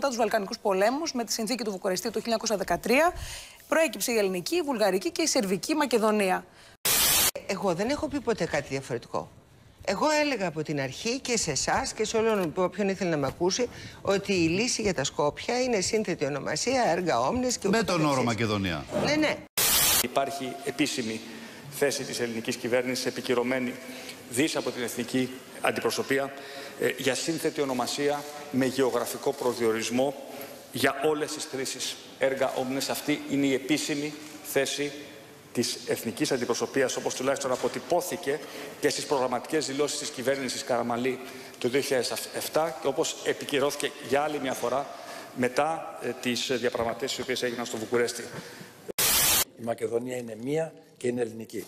Μετά τους Βαλκανικούς πολέμους, με τη συνθήκη του Βουκουρεστίου το 1913, προέκυψε η ελληνική, η βουλγαρική και η σερβική Μακεδονία. Εγώ δεν έχω πει ποτέ κάτι διαφορετικό. Εγώ έλεγα από την αρχή και σε εσάς και σε όλον όποιον ήθελε να με ακούσει ότι η λύση για τα Σκόπια είναι σύνθετη ονομασία, έργα όμνες και Με τον όρο Μακεδονία. Ναι, ναι. Υπάρχει επίσημη θέση της ελληνικής κυβέρνησης επικυρωμένη δις από την εθνική αντιπροσωπεία ε, για σύνθετη ονομασία με γεωγραφικό προδιορισμό για όλες τις κρίσεις έργα όμνες. Αυτή είναι η επίσημη θέση της εθνικής αντιπροσωπείας όπως τουλάχιστον αποτυπώθηκε και στις προγραμματικές δηλώσεις της κυβέρνησης Καραμαλή το 2007 και όπως επικυρώθηκε για άλλη μια φορά μετά ε, τις διαπραγματεύσεις οι οποίες έγιναν στο Βουκουρέστι. Η Μακεδονία είναι μία και είναι ελληνική.